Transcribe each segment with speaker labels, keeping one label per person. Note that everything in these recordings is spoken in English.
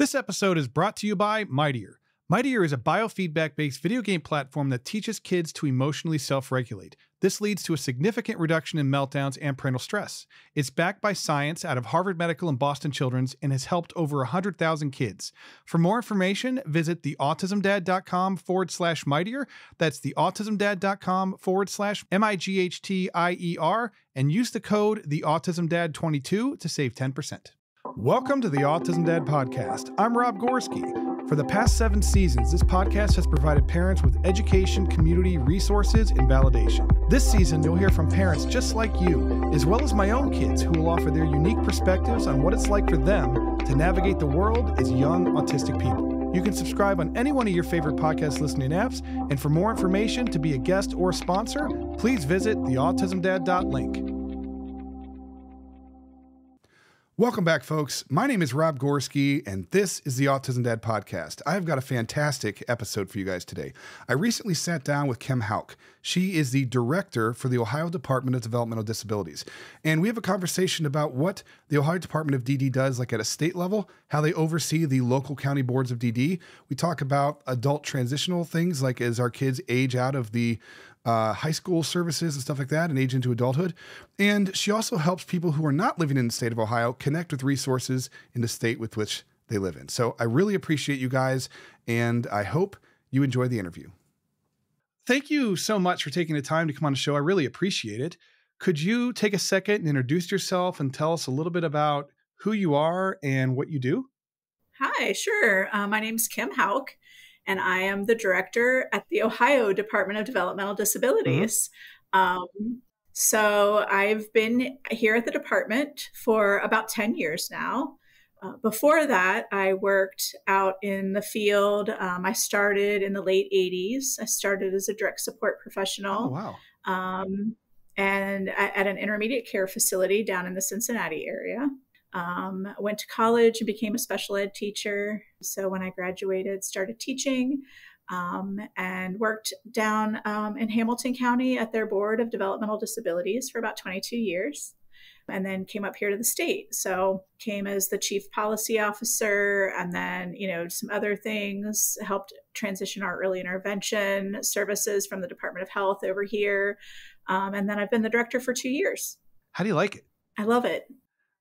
Speaker 1: This episode is brought to you by Mightier. Mightier is a biofeedback based video game platform that teaches kids to emotionally self regulate. This leads to a significant reduction in meltdowns and parental stress. It's backed by science out of Harvard Medical and Boston Children's and has helped over 100,000 kids. For more information, visit theautismdad.com forward slash mightier. That's theautismdad.com forward slash M I G H T I E R and use the code theautismdad22 to save 10%. Welcome to the Autism Dad Podcast. I'm Rob Gorski. For the past seven seasons, this podcast has provided parents with education, community, resources, and validation. This season, you'll hear from parents just like you, as well as my own kids, who will offer their unique perspectives on what it's like for them to navigate the world as young autistic people. You can subscribe on any one of your favorite podcast listening apps, and for more information to be a guest or sponsor, please visit theautismdad.link. Welcome back, folks. My name is Rob Gorski, and this is the Autism Dad Podcast. I've got a fantastic episode for you guys today. I recently sat down with Kim Hauck. She is the director for the Ohio Department of Developmental Disabilities. And we have a conversation about what the Ohio Department of DD does, like at a state level, how they oversee the local county boards of DD. We talk about adult transitional things, like as our kids age out of the uh, high school services and stuff like that and age into adulthood. And she also helps people who are not living in the state of Ohio connect with resources in the state with which they live in. So I really appreciate you guys, and I hope you enjoy the interview. Thank you so much for taking the time to come on the show. I really appreciate it. Could you take a second and introduce yourself and tell us a little bit about who you are and what you do?
Speaker 2: Hi, sure. Uh, my name is Kim Hauck and I am the director at the Ohio Department of Developmental Disabilities. Mm-hmm. Um, so I've been here at the department for about 10 years now. Uh, before that, I worked out in the field. Um, I started in the late 80s. I started as a direct support professional.
Speaker 1: Oh, wow.
Speaker 2: Um, and at an intermediate care facility down in the Cincinnati area. Um, went to college and became a special ed teacher. So when I graduated, started teaching um, and worked down um, in Hamilton County at their Board of Developmental Disabilities for about 22 years. And then came up here to the state. So came as the chief policy officer, and then you know some other things. Helped transition our early intervention services from the Department of Health over here, um, and then I've been the director for two years.
Speaker 1: How do you like it?
Speaker 2: I love it.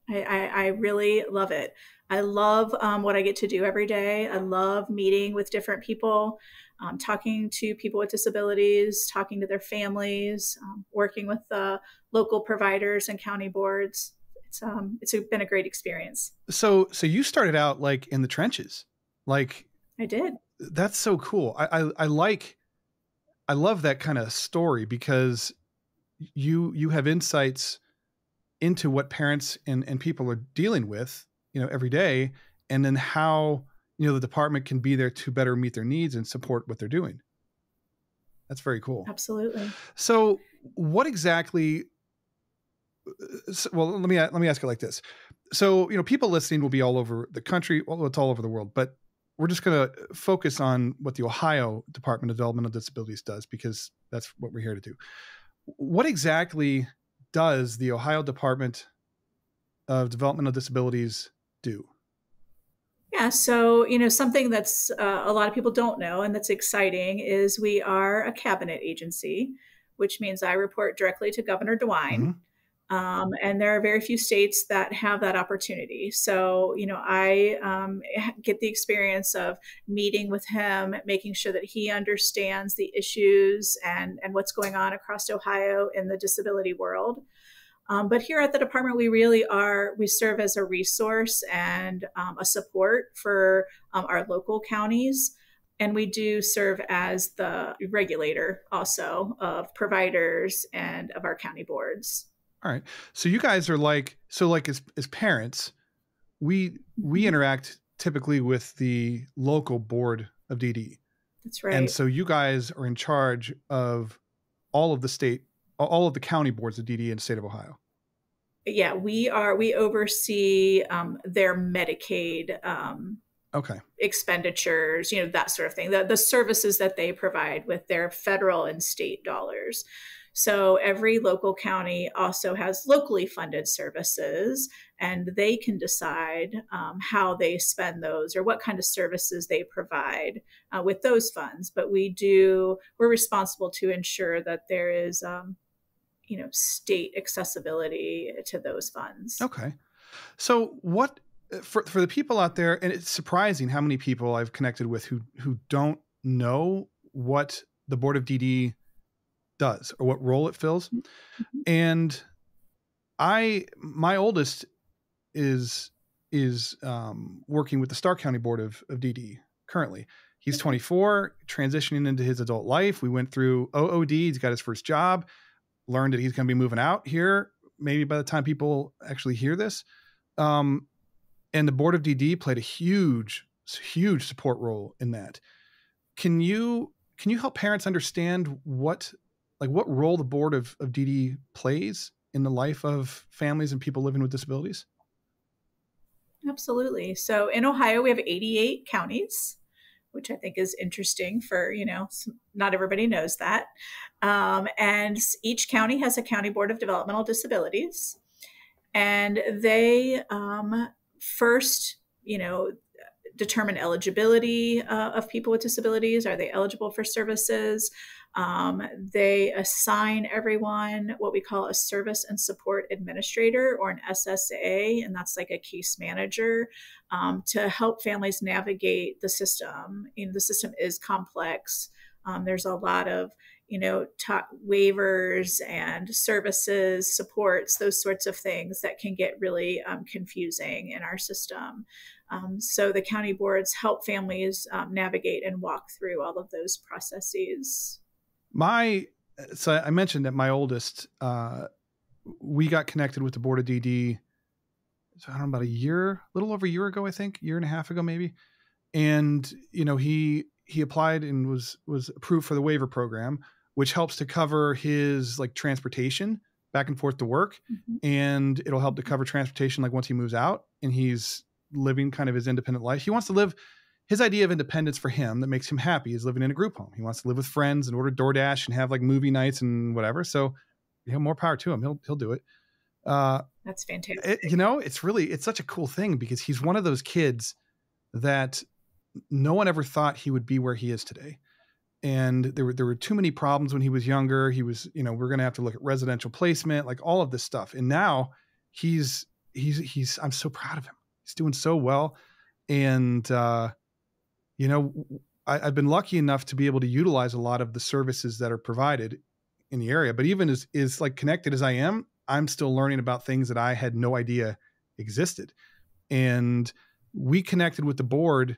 Speaker 2: I, I, I really love it. I love um, what I get to do every day. I love meeting with different people, um, talking to people with disabilities, talking to their families, um, working with the local providers and county boards. It's um, it's been a great experience.
Speaker 1: So so you started out like in the trenches, like
Speaker 2: I did.
Speaker 1: That's so cool. I I, I like, I love that kind of story because you you have insights into what parents and, and people are dealing with, you know, every day, and then how you know the department can be there to better meet their needs and support what they're doing. That's very cool.
Speaker 2: Absolutely.
Speaker 1: So, what exactly? Uh, well, let me let me ask it like this. So, you know, people listening will be all over the country. Well, it's all over the world, but we're just going to focus on what the Ohio Department of Developmental Disabilities does because that's what we're here to do. What exactly does the Ohio Department of Developmental Disabilities do?
Speaker 2: Yeah, so you know something that's uh, a lot of people don't know and that's exciting is we are a cabinet agency, which means I report directly to Governor DeWine. Mm-hmm. Um, and there are very few states that have that opportunity. So, you know, I um, get the experience of meeting with him, making sure that he understands the issues and, and what's going on across Ohio in the disability world. Um, but here at the department, we really are, we serve as a resource and um, a support for um, our local counties. And we do serve as the regulator also of providers and of our county boards.
Speaker 1: All right. So you guys are like so like as as parents, we we mm-hmm. interact typically with the local board of DD.
Speaker 2: That's right.
Speaker 1: And so you guys are in charge of all of the state all of the county boards of DD in the state of Ohio.
Speaker 2: Yeah, we are we oversee um, their Medicaid um,
Speaker 1: okay
Speaker 2: expenditures, you know, that sort of thing. The the services that they provide with their federal and state dollars. So every local county also has locally funded services, and they can decide um, how they spend those or what kind of services they provide uh, with those funds. But we do, we're responsible to ensure that there is, um, you know, state accessibility to those funds.
Speaker 1: Okay. So what for for the people out there, and it's surprising how many people I've connected with who who don't know what the board of DD does or what role it fills. Mm-hmm. And I my oldest is is um, working with the Stark County Board of, of DD currently. He's 24, transitioning into his adult life. We went through OOD. He's got his first job. Learned that he's going to be moving out here. Maybe by the time people actually hear this, um, and the board of DD played a huge, huge support role in that. Can you can you help parents understand what like what role the board of, of DD plays in the life of families and people living with disabilities?
Speaker 2: Absolutely. So in Ohio, we have 88 counties, which I think is interesting for, you know, not everybody knows that. Um, and each county has a county board of developmental disabilities. And they um, first, you know, determine eligibility uh, of people with disabilities. Are they eligible for services? Um, they assign everyone what we call a service and support administrator or an SSA, and that's like a case manager um, to help families navigate the system. Know, the system is complex. Um, there's a lot of you know, waivers and services, supports, those sorts of things that can get really um, confusing in our system. Um, so the county boards help families um, navigate and walk through all of those processes.
Speaker 1: My, so I mentioned that my oldest, uh, we got connected with the board of DD. So I don't know about a year, a little over a year ago, I think, year and a half ago, maybe. And you know, he he applied and was was approved for the waiver program which helps to cover his like transportation back and forth to work mm-hmm. and it'll help to cover transportation like once he moves out and he's living kind of his independent life he wants to live his idea of independence for him that makes him happy is living in a group home he wants to live with friends and order DoorDash and have like movie nights and whatever so you know more power to him he'll he'll do it
Speaker 2: uh that's fantastic
Speaker 1: it, you know it's really it's such a cool thing because he's one of those kids that no one ever thought he would be where he is today and there were there were too many problems when he was younger. He was, you know, we're going to have to look at residential placement, like all of this stuff. And now he's he's he's I'm so proud of him. He's doing so well, and uh, you know, I, I've been lucky enough to be able to utilize a lot of the services that are provided in the area. But even as is like connected as I am, I'm still learning about things that I had no idea existed. And we connected with the board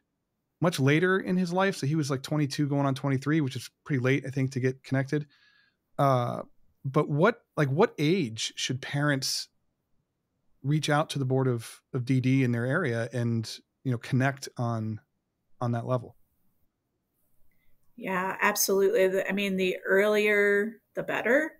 Speaker 1: much later in his life. So he was like 22 going on 23, which is pretty late, I think, to get connected. Uh, but what like what age should parents reach out to the board of of DD in their area and you know connect on on that level?
Speaker 2: Yeah, absolutely. I mean, the earlier the better.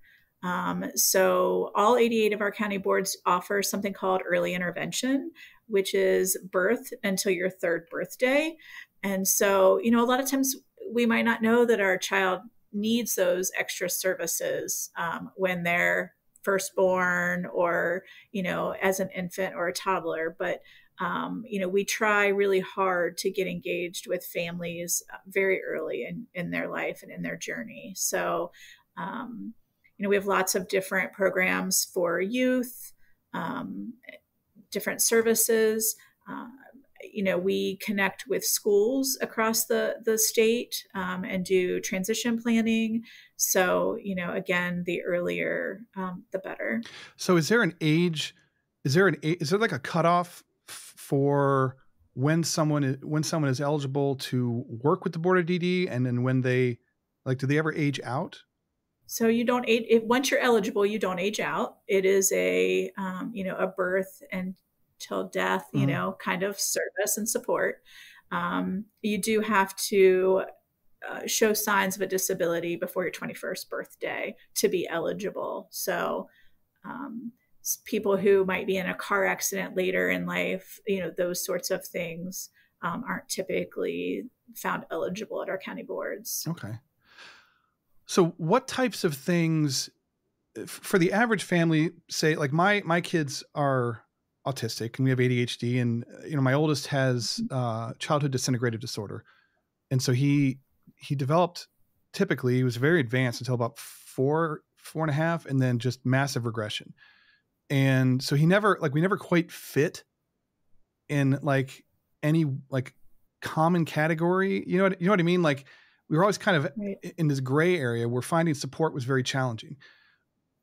Speaker 2: Um, so all 88 of our county boards offer something called early intervention, which is birth until your third birthday. And so, you know, a lot of times we might not know that our child needs those extra services um, when they're firstborn or, you know, as an infant or a toddler. But, um, you know, we try really hard to get engaged with families uh, very early in, in their life and in their journey. So, um, you know, we have lots of different programs for youth, um, different services. Uh, you know, we connect with schools across the the state um, and do transition planning. So, you know, again, the earlier, um, the better.
Speaker 1: So, is there an age? Is there an is there like a cutoff for when someone is, when someone is eligible to work with the board of DD, and then when they like, do they ever age out?
Speaker 2: So you don't age if, once you're eligible, you don't age out. It is a um, you know a birth and till death, you mm-hmm. know, kind of service and support. Um, you do have to uh, show signs of a disability before your 21st birthday to be eligible. So, um, people who might be in a car accident later in life, you know, those sorts of things um, aren't typically found eligible at our county boards.
Speaker 1: Okay. So, what types of things for the average family, say like my my kids are autistic and we have ADHD, and you know my oldest has uh, childhood disintegrative disorder, and so he he developed typically he was very advanced until about four four and a half, and then just massive regression, and so he never like we never quite fit in like any like common category. You know what you know what I mean? Like we were always kind of right. in this gray area where finding support was very challenging.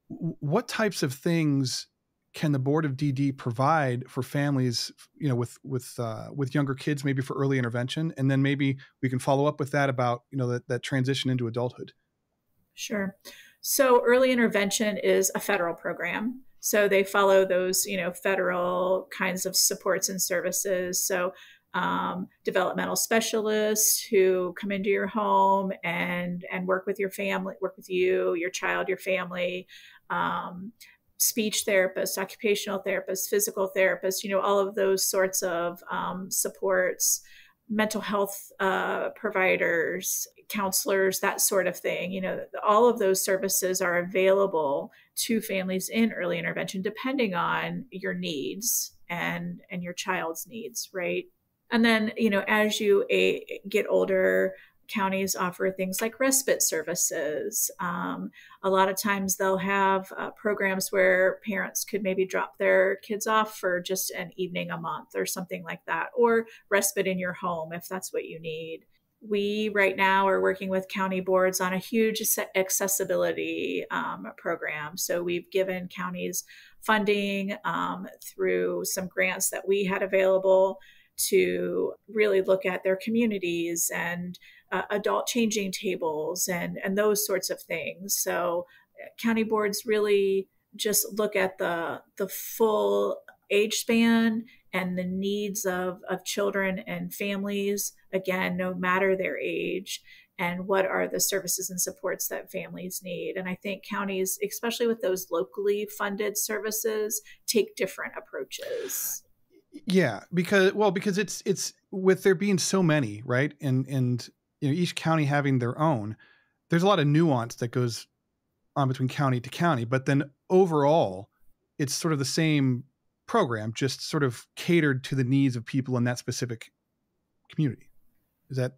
Speaker 1: What types of things can the board of DD provide for families, you know, with with uh, with younger kids, maybe for early intervention, and then maybe we can follow up with that about you know that that transition into adulthood.
Speaker 2: Sure. So early intervention is a federal program. So they follow those, you know, federal kinds of supports and services. So um, developmental specialists who come into your home and and work with your family, work with you, your child, your family. Um, speech therapists, occupational therapists, physical therapists, you know, all of those sorts of um, supports, mental health uh, providers, counselors, that sort of thing. You know, all of those services are available to families in early intervention, depending on your needs and and your child's needs, right? And then, you know, as you a, get older, counties offer things like respite services. Um, a lot of times they'll have uh, programs where parents could maybe drop their kids off for just an evening a month or something like that, or respite in your home if that's what you need. We right now are working with county boards on a huge accessibility um, program. So we've given counties funding um, through some grants that we had available to really look at their communities and uh, adult changing tables and and those sorts of things. So uh, county boards really just look at the the full age span and the needs of, of children and families again no matter their age and what are the services and supports that families need and i think counties especially with those locally funded services take different approaches
Speaker 1: yeah, because well, because it's it's with there being so many, right? And and you know each county having their own, there's a lot of nuance that goes on between county to county, but then overall, it's sort of the same program, just sort of catered to the needs of people in that specific community. Is that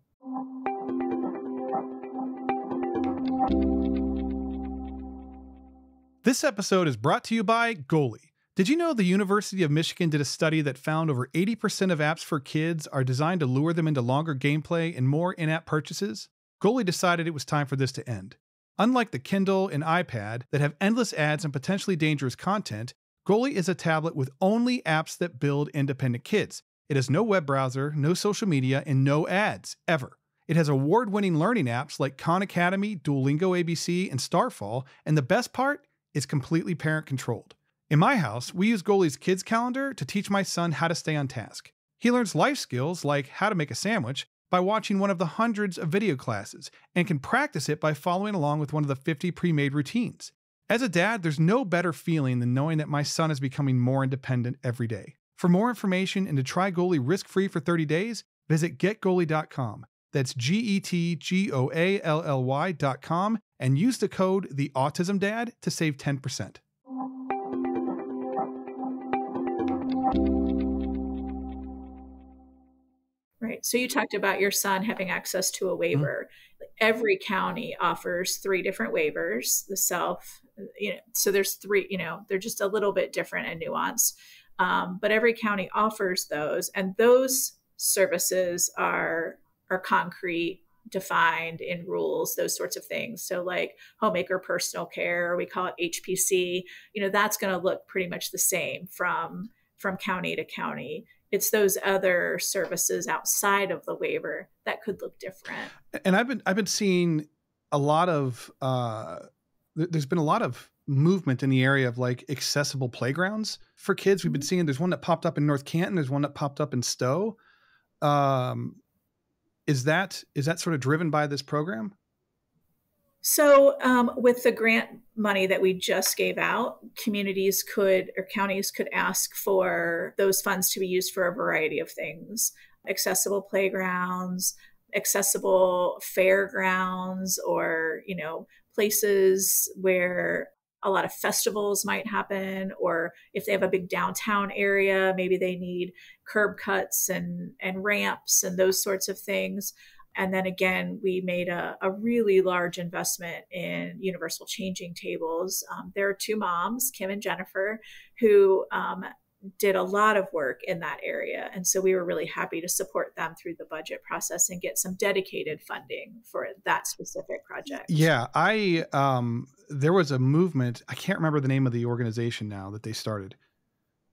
Speaker 1: This episode is brought to you by Goally. Did you know the University of Michigan did a study that found over 80% of apps for kids are designed to lure them into longer gameplay and more in app purchases? Goally decided it was time for this to end. Unlike the Kindle and iPad that have endless ads and potentially dangerous content, Goally is a tablet with only apps that build independent kids. It has no web browser, no social media, and no ads, ever. It has award winning learning apps like Khan Academy, Duolingo ABC, and Starfall, and the best part is completely parent controlled. In my house, we use Goally's kids calendar to teach my son how to stay on task. He learns life skills like how to make a sandwich by watching one of the hundreds of video classes and can practice it by following along with one of the 50 pre made routines. As a dad, there's no better feeling than knowing that my son is becoming more independent every day. For more information and to try Goally risk free for 30 days, visit getgoally.com. That's G E T G O A L L Y.com and use the code The Autism Dad to save 10%.
Speaker 2: Right. So you talked about your son having access to a mm-hmm. waiver. Mm-hmm. Every county offers three different waivers. The self, you know, so there's three. You know, they're just a little bit different and nuanced. Um, but every county offers those, and those services are are concrete, defined in rules, those sorts of things. So like homemaker personal care, we call it HPC. You know, that's going to look pretty much the same from from county to county it's those other services outside of the waiver that could look different.
Speaker 1: And I've been I've been seeing a lot of uh, there's been a lot of movement in the area of like accessible playgrounds for kids. We've been mm-hmm. seeing there's one that popped up in North Canton, there's one that popped up in Stow. Um, is that is that sort of driven by this program?
Speaker 2: So, um, with the grant money that we just gave out, communities could or counties could ask for those funds to be used for a variety of things. Accessible playgrounds, accessible fairgrounds, or, you know, places where a lot of festivals might happen or if they have a big downtown area maybe they need curb cuts and and ramps and those sorts of things and then again we made a, a really large investment in universal changing tables um, there are two moms kim and jennifer who um, did a lot of work in that area. And so we were really happy to support them through the budget process and get some dedicated funding for that specific project.
Speaker 1: Yeah, I um there was a movement, I can't remember the name of the organization now that they started.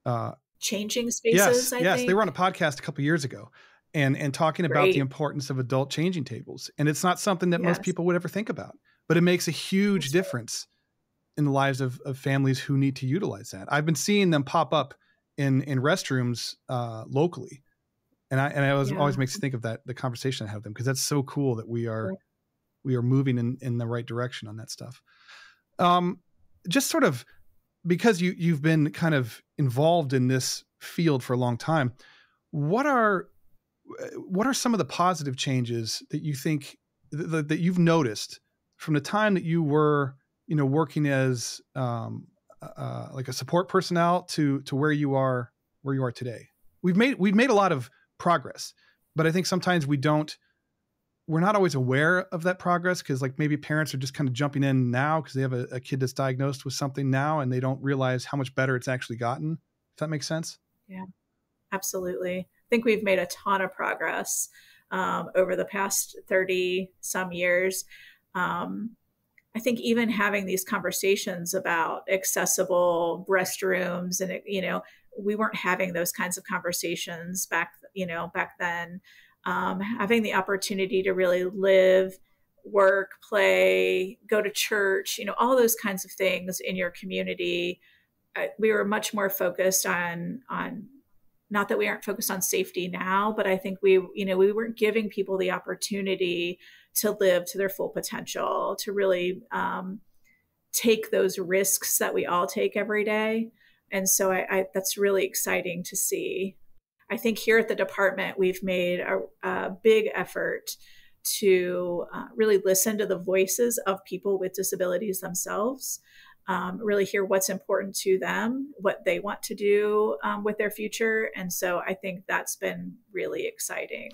Speaker 2: Uh Changing Spaces,
Speaker 1: yes,
Speaker 2: I
Speaker 1: yes,
Speaker 2: think.
Speaker 1: they were on a podcast a couple years ago and and talking about the importance of adult changing tables. And it's not something that yes. most people would ever think about, but it makes a huge That's difference right. in the lives of, of families who need to utilize that. I've been seeing them pop up in in restrooms uh, locally, and I and I always, yeah. always makes me think of that the conversation I have with them because that's so cool that we are yeah. we are moving in in the right direction on that stuff. Um, just sort of because you you've been kind of involved in this field for a long time. What are what are some of the positive changes that you think that, that you've noticed from the time that you were you know working as um, uh, like a support personnel to to where you are where you are today. We've made we've made a lot of progress, but I think sometimes we don't we're not always aware of that progress because like maybe parents are just kind of jumping in now because they have a, a, kid that's diagnosed with something now and they don't realize how much better it's actually gotten if that makes sense
Speaker 2: yeah absolutely think we've made a ton of progress um, over the past 30 some years. Um, I think even having these conversations about accessible restrooms and you know we weren't having those kinds of conversations back you know back then. Um, having the opportunity to really live work play go to church you know all those kinds of things in your community uh, we were much more focused on on not that we aren't focused on safety now but i think we you know we weren't giving people the opportunity to live to their full potential, to really um, take those risks that we all take every day. And so I, I, that's really exciting to see. I think here at the department, we've made a, a big effort to uh, really listen to the voices of people with disabilities themselves, um, really hear what's important to them, what they want to do um, with their future. And so I think that's been really exciting.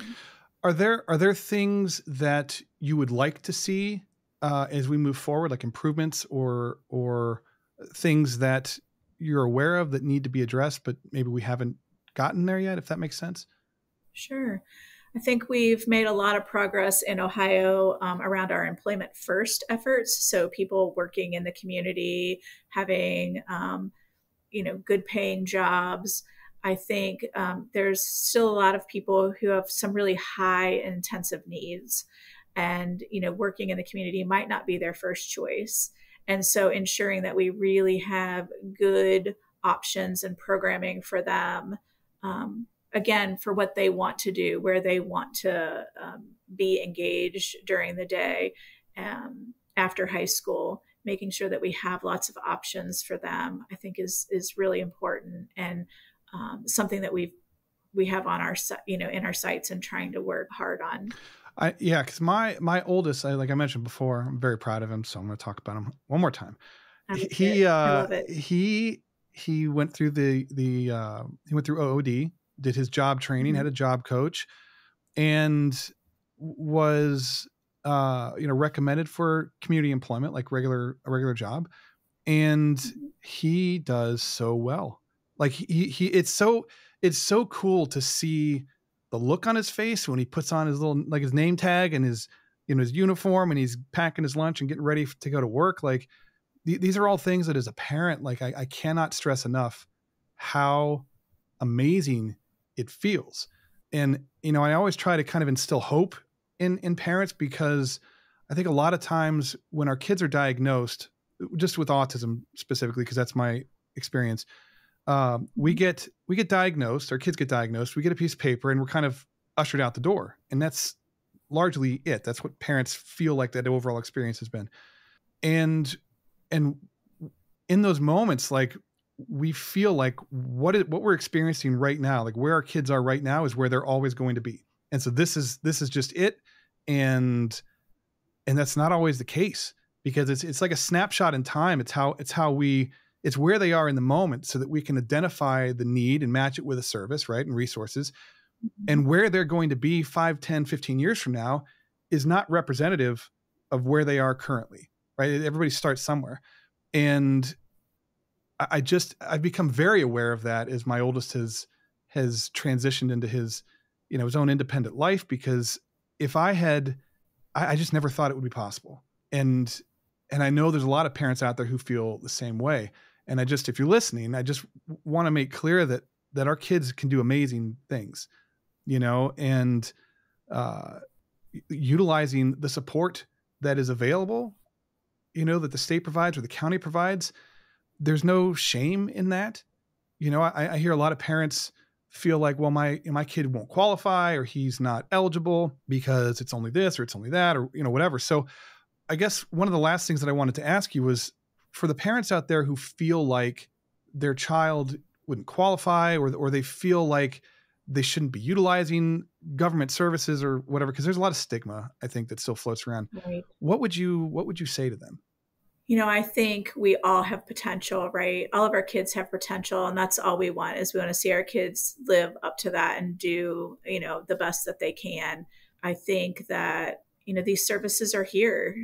Speaker 1: Are there are there things that you would like to see uh, as we move forward, like improvements or or things that you're aware of that need to be addressed, but maybe we haven't gotten there yet? If that makes sense.
Speaker 2: Sure. I think we've made a lot of progress in Ohio um, around our employment first efforts. So people working in the community, having um, you know good paying jobs. I think um, there's still a lot of people who have some really high intensive needs, and you know, working in the community might not be their first choice. And so, ensuring that we really have good options and programming for them, um, again, for what they want to do, where they want to um, be engaged during the day um, after high school making sure that we have lots of options for them i think is is really important and um, something that we've we have on our you know in our sites and trying to work hard on.
Speaker 1: I yeah, because my my oldest, I, like I mentioned before, I'm very proud of him, so I'm going to talk about him one more time. He uh, he he went through the the uh, he went through OOD, did his job training, mm-hmm. had a job coach, and was uh, you know recommended for community employment, like regular a regular job, and mm-hmm. he does so well. Like he he it's so it's so cool to see the look on his face when he puts on his little like his name tag and his you know his uniform and he's packing his lunch and getting ready to go to work like th- these are all things that as a parent like I, I cannot stress enough how amazing it feels. And you know i always try to kind of instill hope in in parents because i think a lot of times when our kids are diagnosed just with autism specifically because that's my experience um, we get we get diagnosed our kids get diagnosed we get a piece of paper and we're kind of ushered out the door. And that's largely it. That's what parents feel like that overall experience has been. And and in those moments like we feel like what is, what we're experiencing right now like where our kids are right now is where they're always going to be and so this is this is just it and and that's not always the case because it's it's like a snapshot in time. It's how it's how we it's where they are in the moment so that we can identify the need and match it with a service, right? And resources. Mm-hmm. And where they're going to be 5, 10, 15 years from now is not representative of where they are currently, right? Everybody starts somewhere. And I just I've become very aware of that as my oldest has has transitioned into his, you know, his own independent life because if I had I, I just never thought it would be possible. And and I know there's a lot of parents out there who feel the same way. And I just if you're listening, I just want to make clear that that our kids can do amazing things, you know, and uh utilizing the support that is available, you know, that the state provides or the county provides, there's no shame in that. You know, I, I hear a lot of parents feel like, well, my my kid won't qualify or he's not eligible because it's only this or it's only that or you know whatever. So, I guess one of the last things that I wanted to ask you was for the parents out there who feel like their child wouldn't qualify or or they feel like they shouldn't be utilizing government services or whatever because there's a lot of stigma i think that still floats around right. what would you what would you say to them
Speaker 2: you know i think we all have potential right? All of our kids have potential and that's all we want is we want to see our kids live up to that and do you know the best that they can. I think that you know these services are here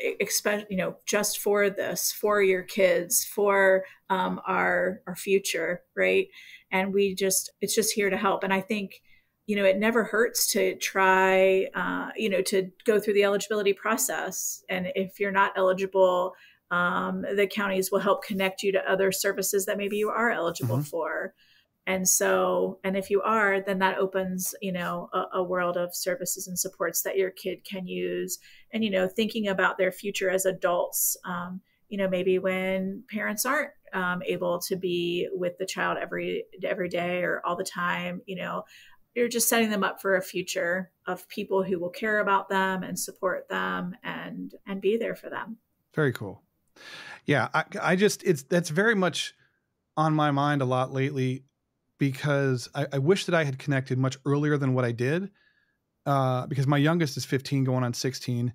Speaker 2: expect you know just for this for your kids for um, our our future right? And we just it's just here to help. And i think you know it never hurts to try uh, you know to go through the eligibility process. And if you're not eligible um, the counties will help connect you to other services that maybe you are eligible mm-hmm. for. And so and if you are then that opens you know a, a, world of services and supports that your kid can use. And you know thinking about their future as adults um, you know maybe when parents aren't um, able to be with the child every every day or all the time you know you're just setting them up for a future of people who will care about them and support them and and be there for them
Speaker 1: very cool yeah i, I just it's that's very much on my mind a lot lately because I, I wish that i had connected much earlier than what i did uh, because my youngest is 15 going on 16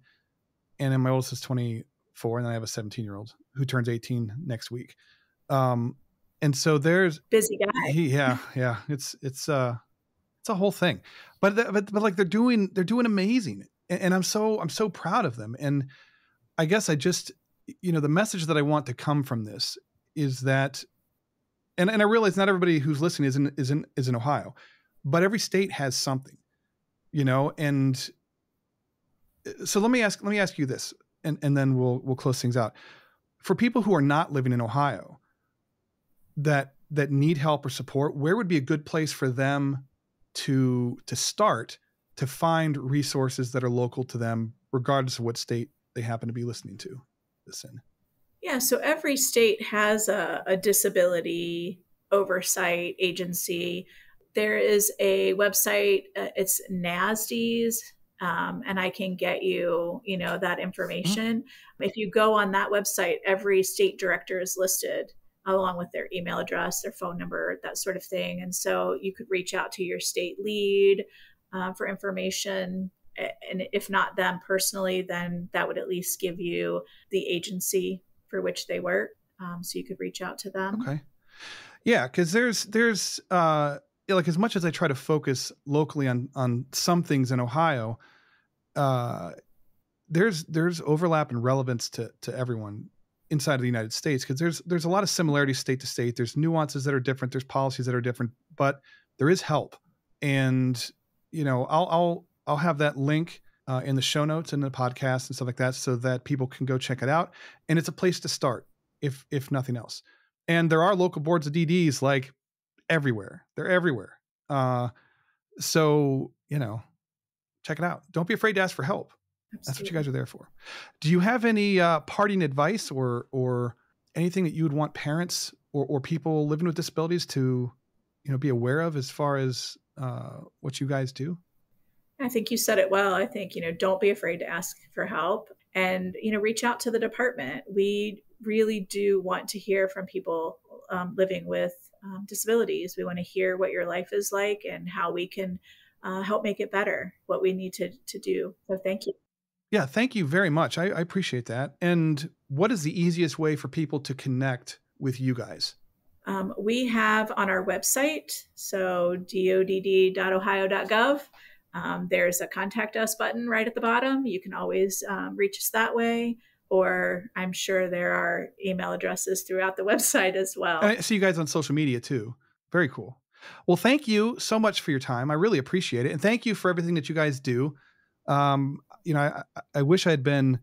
Speaker 1: and then my oldest is 24 and then i have a 17 year old who turns 18 next week um, and so there's
Speaker 2: busy guy.
Speaker 1: He, yeah, yeah. It's it's uh it's a whole thing. But but but like they're doing they're doing amazing, and, and I'm so I'm so proud of them. And I guess I just you know the message that I want to come from this is that, and and I realize not everybody who's listening is in is in is in Ohio, but every state has something, you know. And uh, so let me ask let me ask you this, and and then we'll we'll close things out. For people who are not living in Ohio, that that need help or support, where would be a good place for them to to start to find resources that are local to them, regardless of what state they happen to be listening to this in?
Speaker 2: Yeah, so every state has a, a disability oversight agency. There is a website. Uh, it's NASDS, um, and I can get you, you know, that information. Mm-hmm. If you go on that website, every state director is listed along with their email address, their phone number, that sort of thing. And so you could reach out to your state lead uh, for information. And if not them personally, then that would at least give you the agency for which they work. Um, so you could reach out to them.
Speaker 1: Okay. Yeah, because there's there's uh, like as much as I try to focus locally on on some things in Ohio, uh, there's there's overlap and relevance to to everyone inside of the United States because there's there's a lot of similarities state to state. There's nuances that are different. There's policies that are different, but there is help. And you know, I'll I'll I'll have that link uh, in the show notes and the podcast and stuff like that, so that people can go check it out. And it's a place to start, if if nothing else. And there are local boards of DDs like everywhere. They're everywhere. Uh, so you know, check it out. Don't be afraid to ask for help. Absolutely. That's what you guys are there for. Do you have any uh, parting advice or or anything that you would want parents or, or people living with disabilities to you know be aware of as far as uh, what you guys do?
Speaker 2: I think you said it well. I think you know don't be afraid to ask for help and you know reach out to the department. We really do want to hear from people um, living with um, disabilities. We want to hear what your life is like and how we can uh, help make it better. What we need to to do. So thank you.
Speaker 1: Yeah, thank you very much. I, I appreciate that. And what is the easiest way for people to connect with you guys?
Speaker 2: Um, we have on our website, so dodd.ohio.gov, um, there's a contact us button right at the bottom. You can always um, reach us that way, or I'm sure there are email addresses throughout the website as well.
Speaker 1: And I see you guys on social media too. Very cool. Well, thank you so much for your time. I really appreciate it. And thank you for everything that you guys do. Um, you know, I, I wish I had been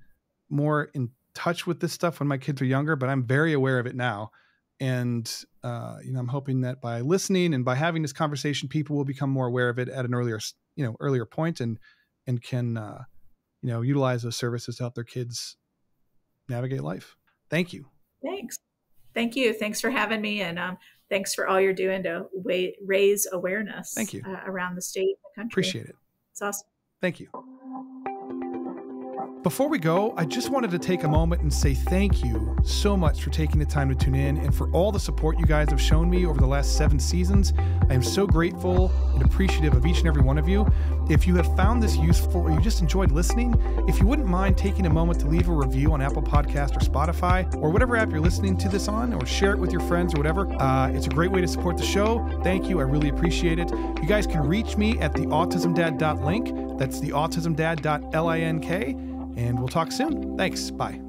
Speaker 1: more in touch with this stuff when my kids were younger, but I'm very aware of it now. And, uh, you know, I'm hoping that by listening and by having this conversation, people will become more aware of it at an earlier, you know, earlier point and, and can, uh, you know, utilize those services to help their kids navigate life. Thank you.
Speaker 2: Thanks. Thank you. Thanks for having me. And um, thanks for all you're doing to wa- raise awareness.
Speaker 1: Thank you.
Speaker 2: Uh, around the state and the country.
Speaker 1: Appreciate it.
Speaker 2: It's awesome.
Speaker 1: Thank you. Before we go, I just wanted to take a moment and say thank you so much for taking the time to tune in and for all the support you guys have shown me over the last seven seasons. I am so grateful and appreciative of each and every one of you. If you have found this useful or you just enjoyed listening, if you wouldn't mind taking a moment to leave a review on Apple Podcast or Spotify or whatever app you're listening to this on, or share it with your friends or whatever, uh, it's a great way to support the show. Thank you. I really appreciate it. You guys can reach me at the autismdad.link. That's the autismdad.link and we'll talk soon. Thanks. Bye.